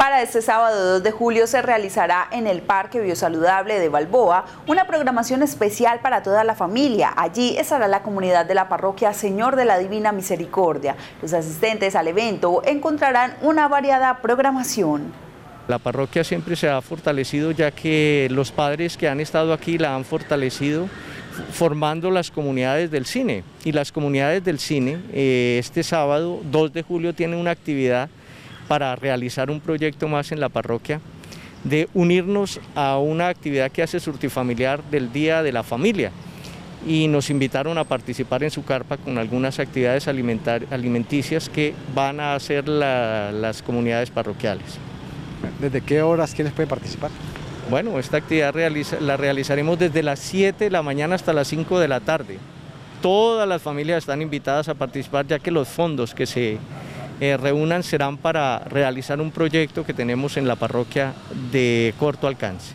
Para este sábado 2 de julio se realizará en el Parque Biosaludable de Balboa una programación especial para toda la familia. Allí estará la comunidad de la parroquia Señor de la Divina Misericordia. Los asistentes al evento encontrarán una variada programación. La parroquia siempre se ha fortalecido ya que los padres que han estado aquí la han fortalecido formando las comunidades del cine. Y las comunidades del cine eh, este sábado 2 de julio tienen una actividad para realizar un proyecto más en la parroquia de unirnos a una actividad que hace Surtifamiliar del Día de la Familia y nos invitaron a participar en su carpa con algunas actividades alimenticias que van a hacer las comunidades parroquiales. ¿Desde qué horas quienes pueden participar? Bueno, esta actividad la realizaremos desde las 7 de la mañana hasta las 5 de la tarde. Todas las familias están invitadas a participar ya que los fondos que se eh, reúnan serán para realizar un proyecto que tenemos en la parroquia de corto alcance.